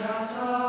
Strata.